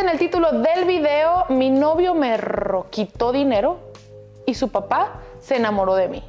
en el título del video, mi novio me quitó dinero y su papá se enamoró de mí.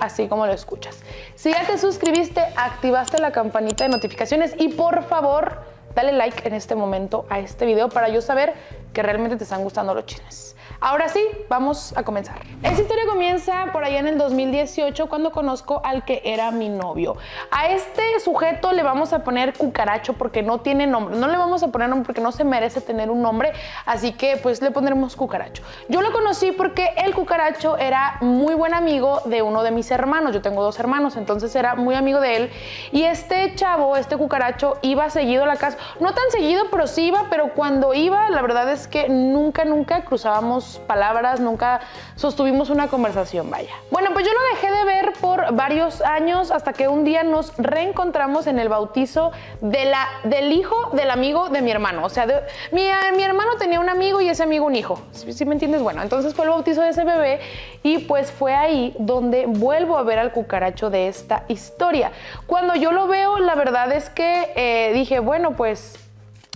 Así como lo escuchas. Si ya te suscribiste, activaste la campanita de notificaciones y por favor, dale like en este momento a este video para yo saber que realmente te están gustando los chismes. Ahora sí, vamos a comenzar. Esta historia comienza por allá en el 2018 cuando conozco al que era mi novio. A este sujeto le vamos a poner cucaracho porque no tiene nombre. No le vamos a poner nombre porque no se merece tener un nombre, así que pues le pondremos cucaracho. Yo lo conocí porque el cucaracho era muy buen amigo de uno de mis hermanos. Yo tengo dos hermanos, entonces era muy amigo de él. Y este chavo, este cucaracho, iba seguido a la casa. No tan seguido, pero sí iba, pero cuando iba, la verdad es que nunca, nunca cruzábamos palabras, nunca sostuvimos una conversación, vaya. Bueno, pues yo lo dejé de ver por varios años hasta que un día nos reencontramos en el bautizo de la, del hijo del amigo de mi hermano. O sea, mi, mi, hermano tenía un amigo y ese amigo un hijo. Si, me entiendes? Bueno, entonces fue el bautizo de ese bebé y pues fue ahí donde vuelvo a ver al cucaracho de esta historia. Cuando yo lo veo, la verdad es que eh, dije, bueno, pues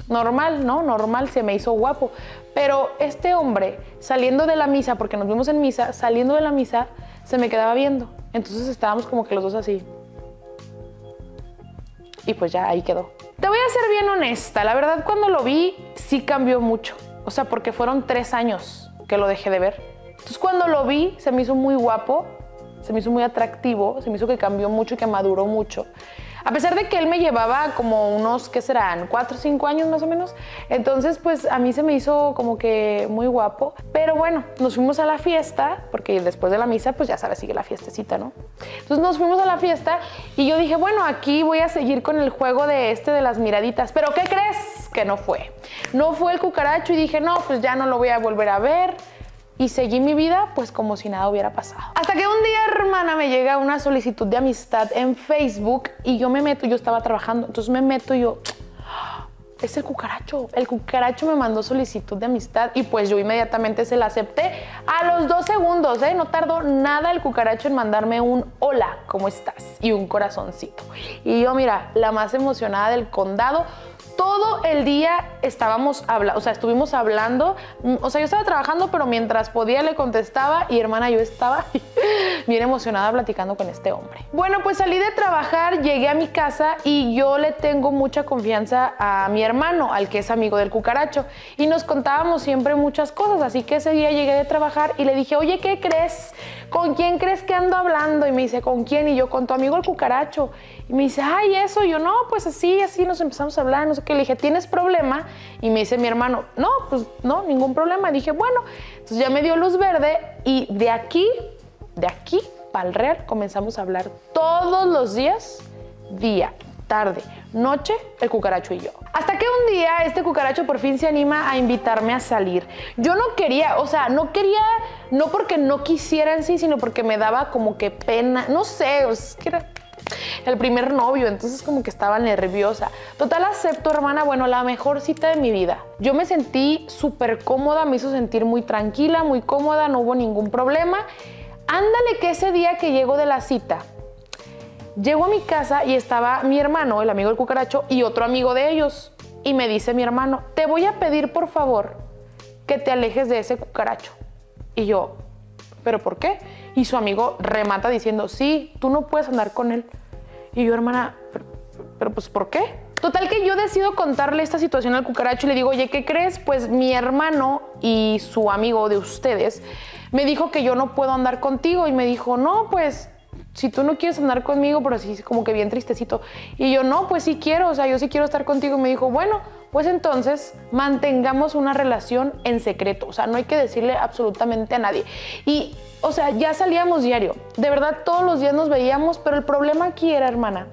normal, ¿no? Normal, se me hizo guapo. Pero este hombre, saliendo de la misa, porque nos vimos en misa, saliendo de la misa, se me quedaba viendo. Entonces estábamos como que los dos así. Y pues ya ahí quedó. Te voy a ser bien honesta, la verdad cuando lo vi sí cambió mucho. O sea, porque fueron tres años que lo dejé de ver. Entonces cuando lo vi se me hizo muy guapo, se me hizo muy atractivo, se me hizo que cambió mucho que maduró mucho. A pesar de que él me llevaba como unos, ¿qué serán? Cuatro o cinco años más o menos. Entonces, pues a mí se me hizo como que muy guapo. Pero bueno, nos fuimos a la fiesta, porque después de la misa, pues ya sabes, sigue la fiestecita, ¿no? Entonces nos fuimos a la fiesta y yo dije, bueno, aquí voy a seguir con el juego de este de las miraditas. Pero ¿qué crees? Que no fue. No fue el cucaracho y dije, no, pues ya no lo voy a volver a ver y seguí mi vida pues como si nada hubiera pasado. Hasta que un día, hermana, me llega una solicitud de amistad en Facebook y yo me meto, yo estaba trabajando, entonces me meto y yo, ah, es el cucaracho. El cucaracho me mandó solicitud de amistad y pues yo inmediatamente se la acepté. A los dos segundos, ¿eh? No tardó nada el cucaracho en mandarme un hola, ¿cómo estás? Y un corazoncito. Y yo, mira, la más emocionada del condado todo el día estábamos hablando, o sea, estuvimos hablando, mm, o sea, yo estaba trabajando, pero mientras podía le contestaba y hermana, yo estaba bien emocionada platicando con este hombre. Bueno, pues salí de trabajar, llegué a mi casa y yo le tengo mucha confianza a mi hermano, al que es amigo del cucaracho, y nos contábamos siempre muchas cosas, así que ese día llegué de trabajar y le dije, oye, ¿qué crees? ¿Con quién crees que ando hablando? Y me dice, ¿con quién? Y yo, con tu amigo el cucaracho. Y me dice, ay, eso. Y yo, no, pues así, así nos empezamos a hablar, no sé qué. Le dije, ¿tienes problema? Y me dice mi hermano, no, pues no, ningún problema. Y dije, bueno, entonces ya me dio luz verde y de aquí, de aquí para el real, comenzamos a hablar todos los días, día, tarde, noche, el cucaracho y yo. Hasta que un día este cucaracho por fin se anima a invitarme a salir. Yo no quería, o sea, no quería, no porque no quisiera en sí, sino porque me daba como que pena, no sé, es que era el primer novio, entonces como que estaba nerviosa. Total, acepto, hermana, bueno, la mejor cita de mi vida. Yo me sentí súper cómoda, me hizo sentir muy tranquila, muy cómoda, no hubo ningún problema. Ándale que ese día que llego de la cita, llego a mi casa y estaba mi hermano, el amigo del cucaracho, y otro amigo de ellos. Y me dice mi hermano, te voy a pedir por favor que te alejes de ese cucaracho. Y yo, ¿pero por qué? Y su amigo remata diciendo, sí, tú no puedes andar con él. Y yo, hermana, pero, pues ¿por qué? Total que yo decido contarle esta situación al cucaracho y le digo, oye, ¿qué crees? Pues mi hermano y su amigo de ustedes me dijo que yo no puedo andar contigo y me dijo, no, pues si tú no quieres andar conmigo, pero así como que bien tristecito. Y yo, no, pues sí quiero, o sea, yo sí quiero estar contigo. Y me dijo, bueno, pues entonces mantengamos una relación en secreto, o sea, no hay que decirle absolutamente a nadie. Y, o sea, ya salíamos diario, de verdad todos los días nos veíamos, pero el problema aquí era, hermana,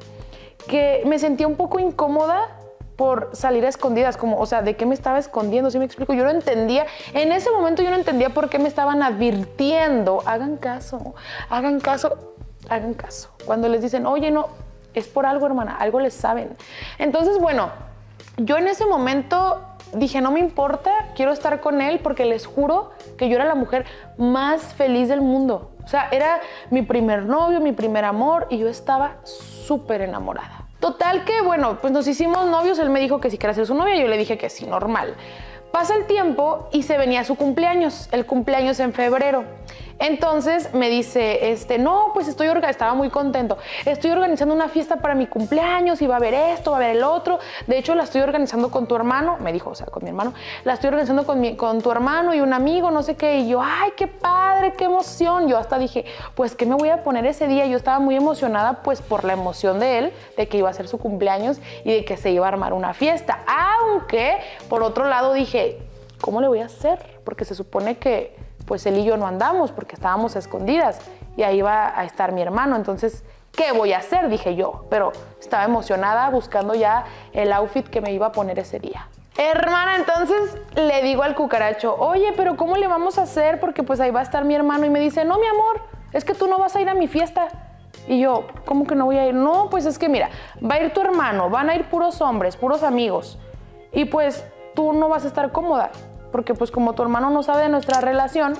que me sentía un poco incómoda por salir a escondidas, como, o sea, ¿de qué me estaba escondiendo? ¿Sí me explico? Yo no entendía, en ese momento yo no entendía por qué me estaban advirtiendo, hagan caso, hagan caso, hagan caso. Cuando les dicen, oye, no, es por algo, hermana, algo les saben. Entonces, bueno, yo en ese momento dije, no me importa, quiero estar con él porque les juro que yo era la mujer más feliz del mundo. O sea, era mi primer novio, mi primer amor y yo estaba súper enamorada. Total que, bueno, pues nos hicimos novios, él me dijo que si quería ser su novia, yo le dije que sí, normal. Pasa el tiempo y se venía su cumpleaños, el cumpleaños en febrero. Entonces me dice, este, no, pues estoy estaba muy contento, estoy organizando una fiesta para mi cumpleaños y va a haber esto, va a haber el otro. De hecho, la estoy organizando con tu hermano, me dijo, o sea, con mi hermano, la estoy organizando con, con tu hermano y un amigo, no sé qué. Y yo, ay, qué padre, qué emoción. Yo hasta dije, pues, ¿qué me voy a poner ese día? Yo estaba muy emocionada, pues, por la emoción de él, de que iba a ser su cumpleaños y de que se iba a armar una fiesta. Aunque, por otro lado, dije, ¿cómo le voy a hacer? Porque se supone que pues él y yo no andamos porque estábamos escondidas y ahí va a estar mi hermano. Entonces, ¿qué voy a hacer? Dije yo, pero estaba emocionada buscando ya el outfit que me iba a poner ese día. Hermana, entonces le digo al cucaracho, oye, pero ¿cómo le vamos a hacer? Porque pues ahí va a estar mi hermano y me dice, no, mi amor, es que tú no vas a ir a mi fiesta. Y yo, ¿cómo que no voy a ir? No, pues es que mira, va a ir tu hermano, van a ir puros hombres, puros amigos. Y pues tú no vas a estar cómoda porque pues como tu hermano no sabe de nuestra relación,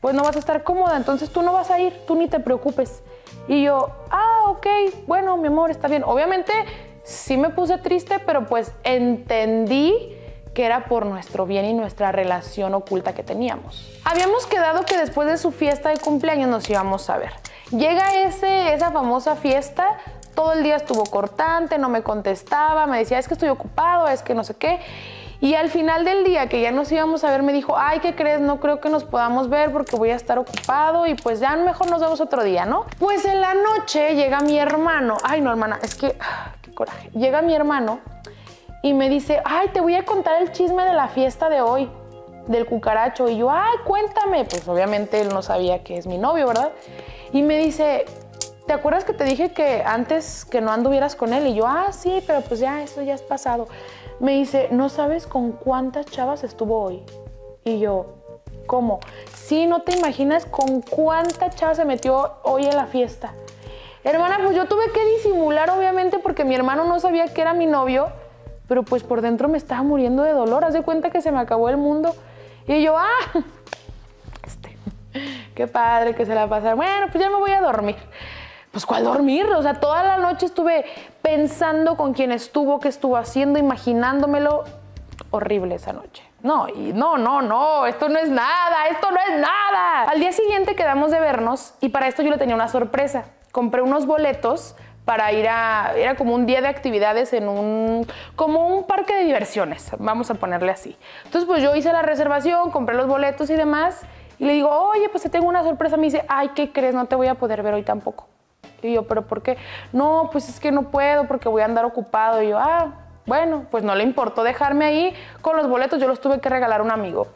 pues no vas a estar cómoda, entonces tú no vas a ir, tú ni te preocupes. Y yo, ah, ok, bueno, mi amor, está bien. Obviamente sí me puse triste, pero pues entendí que era por nuestro bien y nuestra relación oculta que teníamos. Habíamos quedado que después de su fiesta de cumpleaños nos íbamos a ver. Llega ese, esa famosa fiesta, todo el día estuvo cortante, no me contestaba, me decía, es que estoy ocupado, es que no sé qué. Y al final del día que ya nos íbamos a ver, me dijo, ay, ¿qué crees? No creo que nos podamos ver porque voy a estar ocupado y pues ya mejor nos vemos otro día, ¿no? Pues en la noche llega mi hermano, ay no hermana, es que, ah, qué coraje, llega mi hermano y me dice, ay, te voy a contar el chisme de la fiesta de hoy, del cucaracho. Y yo, ay, cuéntame. Pues obviamente él no sabía que es mi novio, ¿verdad? Y me dice, ¿te acuerdas que te dije que antes que no anduvieras con él? Y yo, ah, sí, pero pues ya, eso ya es pasado me dice, ¿no sabes con cuántas chavas estuvo hoy? Y yo, ¿cómo? Sí, no te imaginas con cuántas chavas se metió hoy en la fiesta. Hermana, pues yo tuve que disimular, obviamente, porque mi hermano no sabía que era mi novio, pero pues por dentro me estaba muriendo de dolor. Haz de cuenta que se me acabó el mundo. Y yo, ah, este, qué padre que se la pasaron. Bueno, pues ya me voy a dormir pues ¿cuál dormir? O sea, toda la noche estuve pensando con quién estuvo, qué estuvo haciendo, imaginándomelo. Horrible esa noche. No, y no, no, no, esto no es nada, esto no es nada. Al día siguiente quedamos de vernos y para esto yo le tenía una sorpresa. Compré unos boletos para ir a, era como un día de actividades en un, como un parque de diversiones, vamos a ponerle así. Entonces pues yo hice la reservación, compré los boletos y demás y le digo, oye, pues te tengo una sorpresa. Me dice, ay, ¿qué crees? No te voy a poder ver hoy tampoco. Y yo, ¿pero por qué? No, pues es que no puedo porque voy a andar ocupado. Y yo, ah, bueno, pues no le importó dejarme ahí con los boletos, yo los tuve que regalar a un amigo.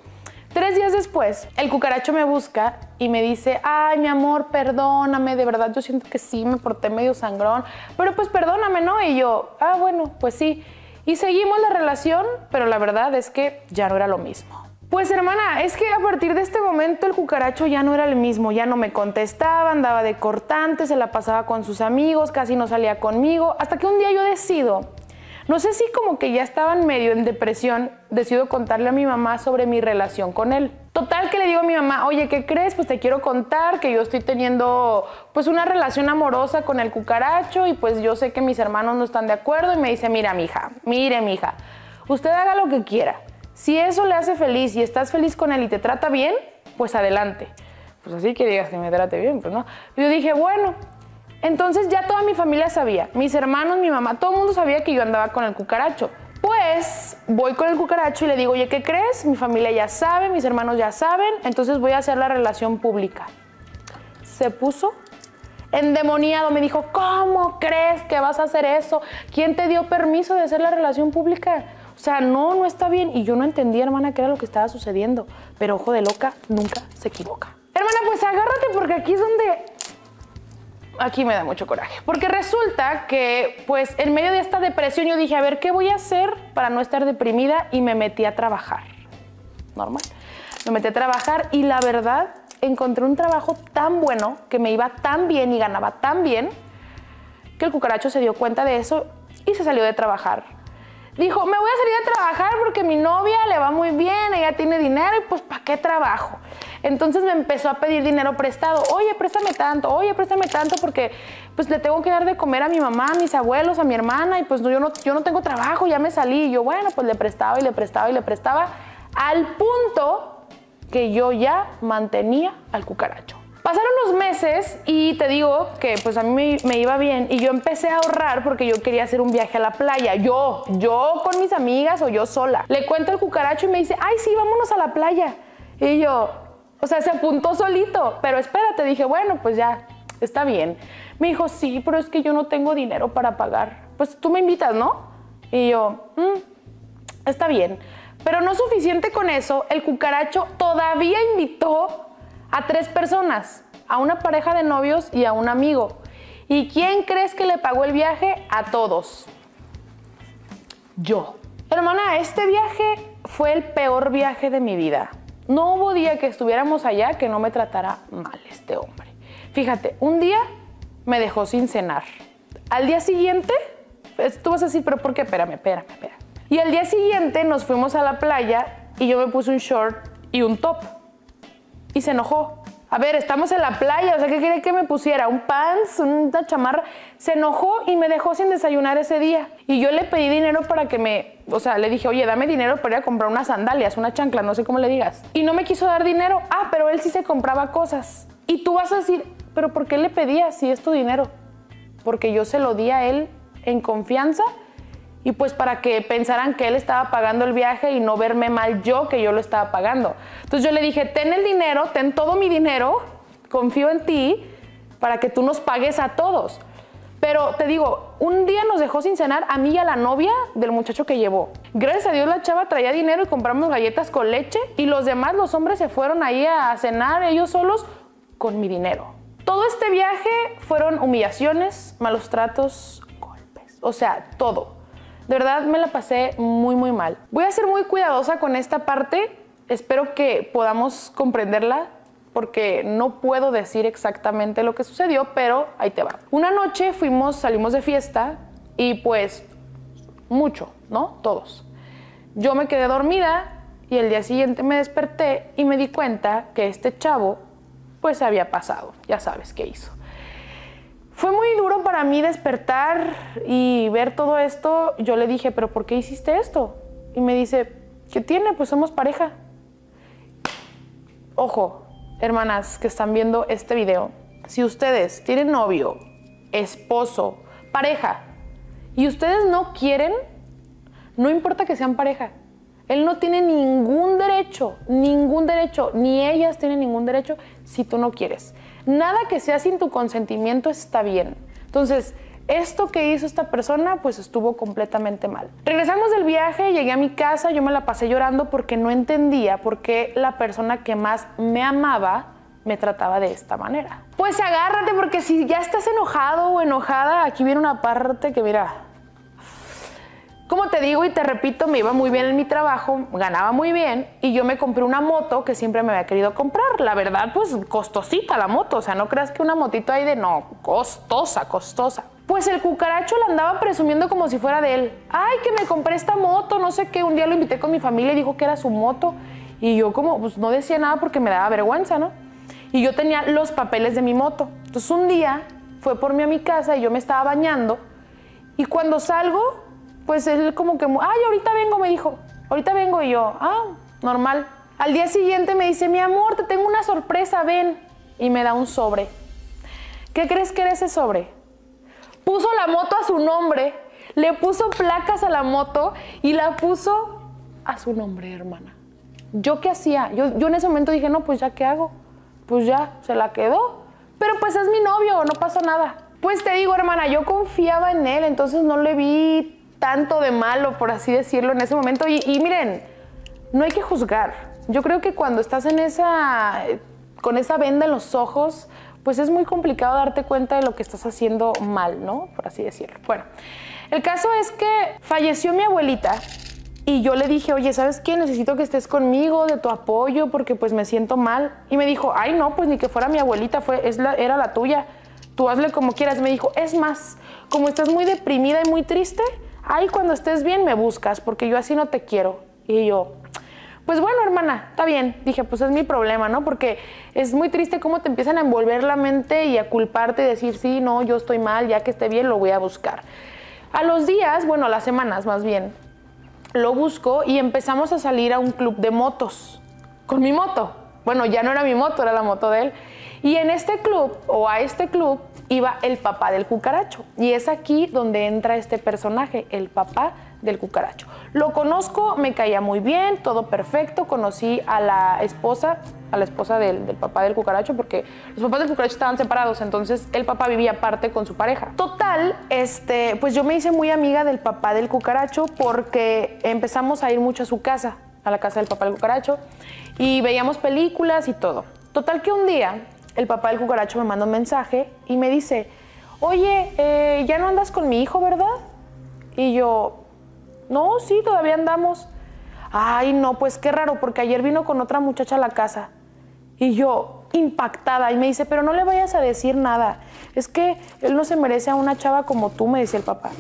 Tres días después, el cucaracho me busca y me dice, ay, mi amor, perdóname, de verdad yo siento que sí, me porté medio sangrón, pero pues perdóname, ¿no? Y yo, ah, bueno, pues sí. Y seguimos la relación, pero la verdad es que ya no era lo mismo. Pues hermana, es que a partir de este momento el cucaracho ya no era el mismo, ya no me contestaba, andaba de cortante, se la pasaba con sus amigos, casi no salía conmigo, hasta que un día yo decido, no sé si como que ya estaban medio en depresión, decido contarle a mi mamá sobre mi relación con él. Total que le digo a mi mamá, oye, ¿qué crees? Pues te quiero contar que yo estoy teniendo pues una relación amorosa con el cucaracho y pues yo sé que mis hermanos no están de acuerdo y me dice, mira, mija, mire, mija, usted haga lo que quiera si eso le hace feliz y estás feliz con él y te trata bien, pues adelante. Pues así que digas que me trate bien, pues no. Yo dije, bueno, entonces ya toda mi familia sabía, mis hermanos, mi mamá, todo el mundo sabía que yo andaba con el cucaracho. Pues voy con el cucaracho y le digo, oye, ¿qué crees? Mi familia ya sabe, mis hermanos ya saben, entonces voy a hacer la relación pública. Se puso endemoniado, me dijo, ¿cómo crees que vas a hacer eso? ¿Quién te dio permiso de hacer la relación pública? O sea, no, no está bien. Y yo no entendía, hermana, qué era lo que estaba sucediendo. Pero ojo de loca, nunca se equivoca. Hermana, pues agárrate porque aquí es donde... Aquí me da mucho coraje. Porque resulta que, pues, en medio de esta depresión yo dije, a ver, ¿qué voy a hacer para no estar deprimida? Y me metí a trabajar. Normal. Me metí a trabajar y la verdad, encontré un trabajo tan bueno, que me iba tan bien y ganaba tan bien, que el cucaracho se dio cuenta de eso y se salió de trabajar dijo, me voy a salir a trabajar porque mi novia le va muy bien, ella tiene dinero y pues ¿para qué trabajo? Entonces me empezó a pedir dinero prestado. Oye, préstame tanto, oye, préstame tanto porque pues le tengo que dar de comer a mi mamá, a mis abuelos, a mi hermana y pues yo no, yo no tengo trabajo, ya me salí. Y yo, bueno, pues le prestaba y le prestaba y le prestaba al punto que yo ya mantenía al cucaracho. Pasaron los meses y te digo que pues a mí me, iba bien y yo empecé a ahorrar porque yo quería hacer un viaje a la playa. Yo, yo con mis amigas o yo sola. Le cuento al cucaracho y me dice, ay sí, vámonos a la playa. Y yo, o sea, se apuntó solito. Pero espérate, dije, bueno, pues ya, está bien. Me dijo, sí, pero es que yo no tengo dinero para pagar. Pues tú me invitas, ¿no? Y yo, mm, está bien. Pero no suficiente con eso, el cucaracho todavía invitó a tres personas, a una pareja de novios y a un amigo. ¿Y quién crees que le pagó el viaje? A todos. Yo. Hermana, este viaje fue el peor viaje de mi vida. No hubo día que estuviéramos allá que no me tratara mal este hombre. Fíjate, un día me dejó sin cenar. Al día siguiente, tú vas a decir, pero ¿por qué? Espérame, espérame, espérame. Y al día siguiente nos fuimos a la playa y yo me puse un short y un top y se enojó. A ver, estamos en la playa, o sea, ¿qué quería que me pusiera? ¿Un pants? ¿Una chamarra? Se enojó y me dejó sin desayunar ese día. Y yo le pedí dinero para que me, o sea, le dije, oye, dame dinero para ir a comprar unas sandalias, una chancla, no sé cómo le digas. Y no me quiso dar dinero. Ah, pero él sí se compraba cosas. Y tú vas a decir, pero ¿por qué le pedías si es tu dinero? Porque yo se lo di a él en confianza y pues para que pensaran que él estaba pagando el viaje y no verme mal yo que yo lo estaba pagando. Entonces yo le dije, ten el dinero, ten todo mi dinero, confío en ti para que tú nos pagues a todos. Pero te digo, un día nos dejó sin cenar a mí y a la novia del muchacho que llevó. Gracias a Dios la chava traía dinero y compramos galletas con leche y los demás, los hombres, se fueron ahí a cenar ellos solos con mi dinero. Todo este viaje fueron humillaciones, malos tratos, golpes, o sea, todo. De verdad me la pasé muy, muy mal. Voy a ser muy cuidadosa con esta parte. Espero que podamos comprenderla porque no puedo decir exactamente lo que sucedió, pero ahí te va. Una noche fuimos, salimos de fiesta y pues mucho, ¿no? Todos. Yo me quedé dormida y el día siguiente me desperté y me di cuenta que este chavo pues había pasado. Ya sabes qué hizo. Fue muy duro para mí despertar y ver todo esto. Yo le dije, pero ¿por qué hiciste esto? Y me dice, ¿qué tiene? Pues somos pareja. Ojo, hermanas que están viendo este video, si ustedes tienen novio, esposo, pareja, y ustedes no quieren, no importa que sean pareja, él no tiene ningún derecho, ningún derecho, ni ellas tienen ningún derecho si tú no quieres. Nada que sea sin tu consentimiento está bien. Entonces, esto que hizo esta persona pues estuvo completamente mal. Regresamos del viaje, llegué a mi casa, yo me la pasé llorando porque no entendía por qué la persona que más me amaba me trataba de esta manera. Pues agárrate porque si ya estás enojado o enojada, aquí viene una parte que mira, como te digo y te repito, me iba muy bien en mi trabajo, ganaba muy bien y yo me compré una moto que siempre me había querido comprar. La verdad, pues costosita la moto, o sea, no creas que una motito ahí de no, costosa, costosa. Pues el cucaracho la andaba presumiendo como si fuera de él. Ay, que me compré esta moto, no sé qué. Un día lo invité con mi familia y dijo que era su moto. Y yo como, pues no decía nada porque me daba vergüenza, ¿no? Y yo tenía los papeles de mi moto. Entonces un día fue por mí a mi casa y yo me estaba bañando. Y cuando salgo, pues él como que, ay, ahorita vengo, me dijo, ahorita vengo y yo, ah, normal. Al día siguiente me dice, mi amor, te tengo una sorpresa, ven. Y me da un sobre. ¿Qué crees que era ese sobre? Puso la moto a su nombre, le puso placas a la moto y la puso a su nombre, hermana. ¿Yo qué hacía? Yo, yo en ese momento dije, no, pues ya qué hago. Pues ya, se la quedó. Pero pues es mi novio, no pasa nada. Pues te digo, hermana, yo confiaba en él, entonces no le vi tanto de malo, por así decirlo, en ese momento. Y, miren, no hay que juzgar. Yo creo que cuando estás en esa, con esa venda en los ojos, pues es muy complicado darte cuenta de lo que estás haciendo mal, ¿no? Por así decirlo. Bueno, el caso es que falleció mi abuelita y yo le dije, oye, ¿sabes qué? Necesito que estés conmigo, de tu apoyo, porque pues me siento mal. Y me dijo, ay, no, pues ni que fuera mi abuelita, fue, es la, era la tuya. Tú hazle como quieras. Me dijo, es más, como estás muy deprimida y muy triste, ay, cuando estés bien me buscas, porque yo así no te quiero. Y yo, Pues bueno, hermana, está bien. Dije, pues es mi problema, ¿no? Porque es muy triste cómo te empiezan a envolver la mente y a culparte y decir, sí, no, yo estoy mal, ya que esté bien, lo voy a buscar. A los días, bueno, a las semanas más bien, lo busco y empezamos a salir a un club de motos con mi moto. Bueno, ya no era mi moto, era la moto de él. Y en este club, o a este club, iba el papá del cucaracho. Y es aquí donde entra este personaje, el papá del cucaracho. Lo conozco, me caía muy bien, todo perfecto. Conocí a la esposa, a la esposa del, papá del cucaracho, porque los papás del cucaracho estaban separados, entonces el papá vivía aparte con su pareja. Total, este, pues yo me hice muy amiga del papá del cucaracho porque empezamos a ir mucho a su casa, a la casa del papá del cucaracho, y veíamos películas y todo. Total que un día el papá del cucaracho me manda un mensaje y me dice, oye, eh, ya no andas con mi hijo, ¿verdad? Y yo, no, sí, todavía andamos. Ay, no, pues qué raro, porque ayer vino con otra muchacha a la casa. Y yo, impactada, y me dice, pero no le vayas a decir nada. Es que él no se merece a una chava como tú, me decía el papá.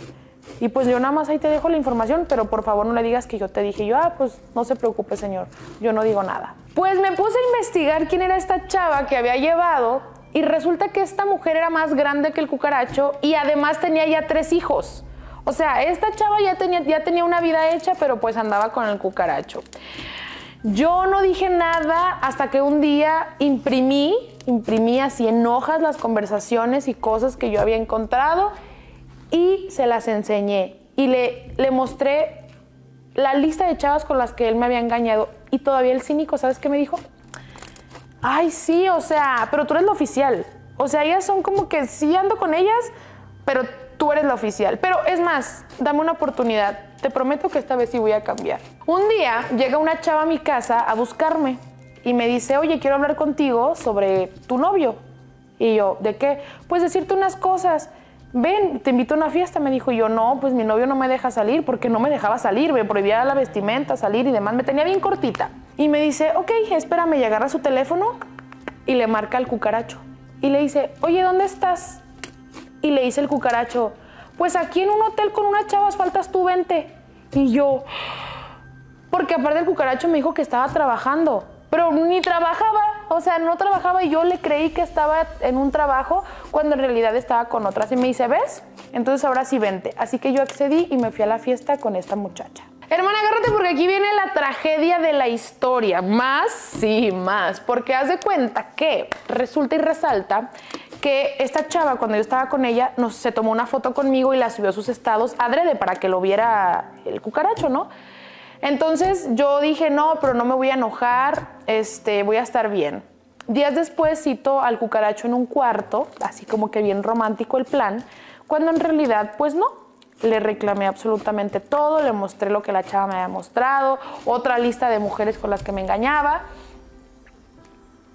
Y pues yo nada más ahí te dejo la información, pero por favor no le digas que yo te dije. Yo, ah, pues no se preocupe, señor, yo no digo nada. Pues me puse a investigar quién era esta chava que había llevado y resulta que esta mujer era más grande que el cucaracho y además tenía ya tres hijos. O sea, esta chava ya tenía, ya tenía una vida hecha, pero pues andaba con el cucaracho. Yo no dije nada hasta que un día imprimí, imprimí así en hojas las conversaciones y cosas que yo había encontrado y se las enseñé. Y le, le mostré la lista de chavas con las que él me había engañado. Y todavía el cínico, ¿sabes qué me dijo? Ay, sí, o sea, pero tú eres la oficial. O sea, ellas son como que sí ando con ellas, pero tú eres la oficial. Pero es más, dame una oportunidad. Te prometo que esta vez sí voy a cambiar. Un día llega una chava a mi casa a buscarme y me dice, oye, quiero hablar contigo sobre tu novio. Y yo, ¿de qué? Pues decirte unas cosas. Ven, te invito a una fiesta, me dijo. Yo, no, pues mi novio no me deja salir porque no me dejaba salir, me prohibía la vestimenta, salir y demás. Me tenía bien cortita. Y me dice, ok, espérame, y agarra su teléfono y le marca al cucaracho. Y le dice, oye, ¿dónde estás? Y le dice el cucaracho, pues aquí en un hotel con unas chavas faltas tú, vente. Y yo, porque aparte el cucaracho me dijo que estaba trabajando, pero ni trabajaba, o sea, no trabajaba y yo le creí que estaba en un trabajo cuando en realidad estaba con otras. Y me dice, ¿ves? Entonces ahora sí vente. Así que yo accedí y me fui a la fiesta con esta muchacha. Hermana, agárrate porque aquí viene la tragedia de la historia. Más, sí, más. Porque haz de cuenta que resulta y resalta que esta chava, cuando yo estaba con ella, nos, se tomó una foto conmigo y la subió a sus estados adrede para que lo viera el cucaracho, ¿no? Entonces yo dije, no, pero no me voy a enojar, este, voy a estar bien. Días después cito al cucaracho en un cuarto, así como que bien romántico el plan, cuando en realidad, pues no. Le reclamé absolutamente todo, le mostré lo que la chava me había mostrado, otra lista de mujeres con las que me engañaba.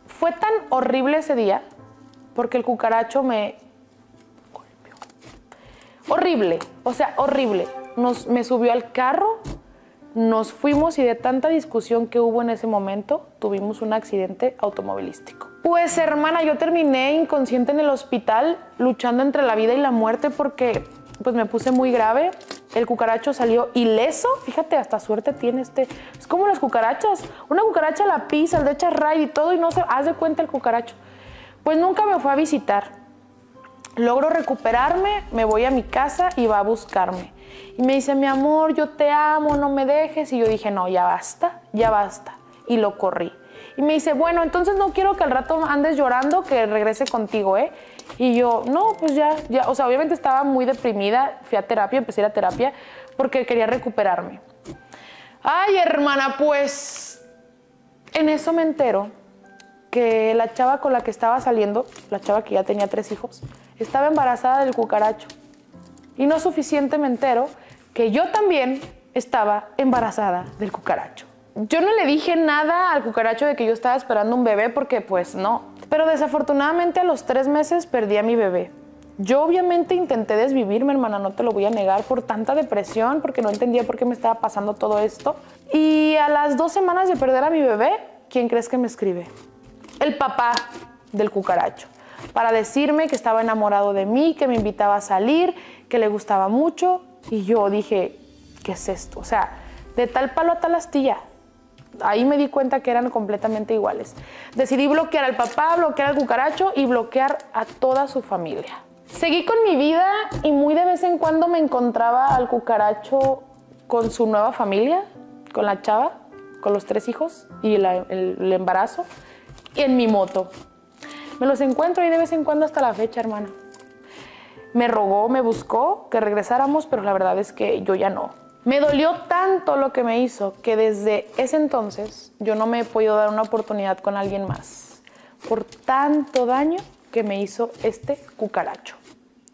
Fue tan horrible ese día porque el cucaracho me. Horrible, o sea, horrible. Nos, me subió al carro, nos fuimos y de tanta discusión que hubo en ese momento, tuvimos un accidente automovilístico. Pues hermana, yo terminé inconsciente en el hospital luchando entre la vida y la muerte porque pues me puse muy grave. El cucaracho salió ileso. Fíjate, hasta suerte tiene este. Es como las cucarachas. Una cucaracha la pisa, le echa ray y todo y no se hace cuenta el cucaracho. Pues nunca me fue a visitar. Logro recuperarme, me voy a mi casa y va a buscarme. Y me dice, mi amor, yo te amo, no me dejes. Y yo dije, no, ya basta, ya basta. Y lo corrí. Y me dice, bueno, entonces no quiero que al rato andes llorando, que regrese contigo, ¿eh? Y yo, no, pues ya, ya. O sea, obviamente estaba muy deprimida, fui a terapia, empecé a ir a terapia porque quería recuperarme. Ay, hermana, pues en eso me entero que la chava con la que estaba saliendo, la chava que ya tenía tres hijos, estaba embarazada del cucaracho. Y no suficiente me entero que yo también estaba embarazada del cucaracho. Yo no le dije nada al cucaracho de que yo estaba esperando un bebé porque pues no. Pero desafortunadamente a los tres meses perdí a mi bebé. Yo obviamente intenté desvivirme, hermana, no te lo voy a negar, por tanta depresión, porque no entendía por qué me estaba pasando todo esto. Y a las dos semanas de perder a mi bebé, ¿quién crees que me escribe? el papá del cucaracho, para decirme que estaba enamorado de mí, que me invitaba a salir, que le gustaba mucho. Y yo dije, ¿qué es esto? O sea, de tal palo a tal astilla. ahí me di cuenta que eran completamente iguales. Decidí bloquear al papá, bloquear al cucaracho y bloquear a toda su familia. Seguí con mi vida y muy de vez en cuando me encontraba al cucaracho con su nueva familia, con la chava, con los tres hijos y el, el embarazo, y en mi moto. Me los encuentro y de vez en cuando hasta la fecha, hermana. Me rogó, me buscó que regresáramos, pero la verdad es que yo ya no. Me dolió tanto lo que me hizo que desde ese entonces yo no me he podido dar una oportunidad con alguien más por tanto daño que me hizo este cucaracho.